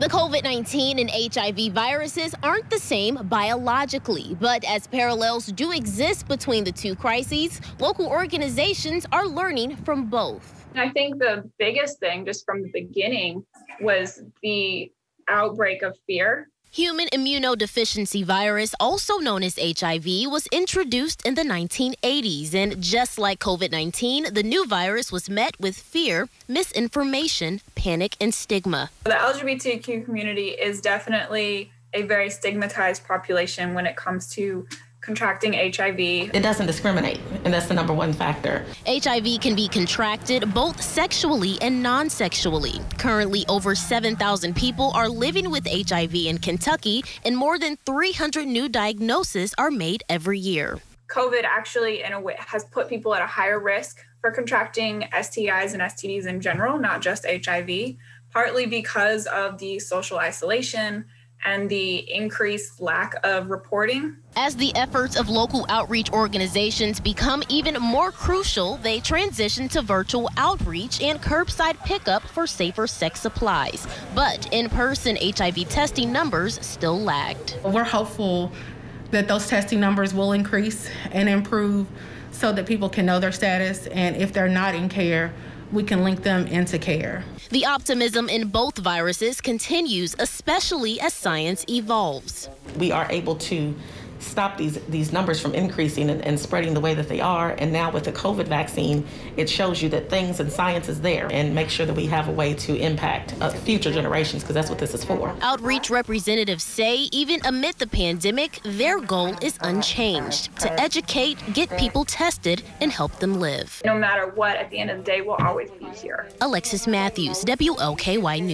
The COVID 19 and HIV viruses aren't the same biologically, but as parallels do exist between the two crises, local organizations are learning from both. I think the biggest thing, just from the beginning, was the outbreak of fear Human immunodeficiency virus, also known as HIV, was introduced in the 1980s. And just like COVID 19, the new virus was met with fear, misinformation, panic, and stigma. The LGBTQ community is definitely a very stigmatized population when it comes to contracting HIV. It doesn't discriminate, and that's the number one factor. HIV can be contracted both sexually and non sexually. Currently, over 7,000 people are living with HIV in Kentucky, and more than 300 new diagnoses are made every year. COVID actually, in a way, has put people at a higher risk for contracting STIs and STDs in general, not just HIV, partly because of the social isolation and the increased lack of reporting. As the efforts of local outreach organizations become even more crucial, they transition to virtual outreach and curbside pickup for safer sex supplies. But in person HIV testing numbers still lagged. We're hopeful that those testing numbers will increase and improve so that people can know their status and if they're not in care, we can link them into care. The optimism in both viruses continues, especially as science evolves. We are able to stop these these numbers from increasing and, and, spreading the way that they are. And now with the COVID vaccine, it shows you that things and science is there and make sure that we have a way to impact uh, future generations because that's what this is for. Outreach representatives say even amid the pandemic, their goal is unchanged to educate, get people tested, and help them live. No matter what, at the end of the day, we'll always be here. Alexis Matthews, WLKY News.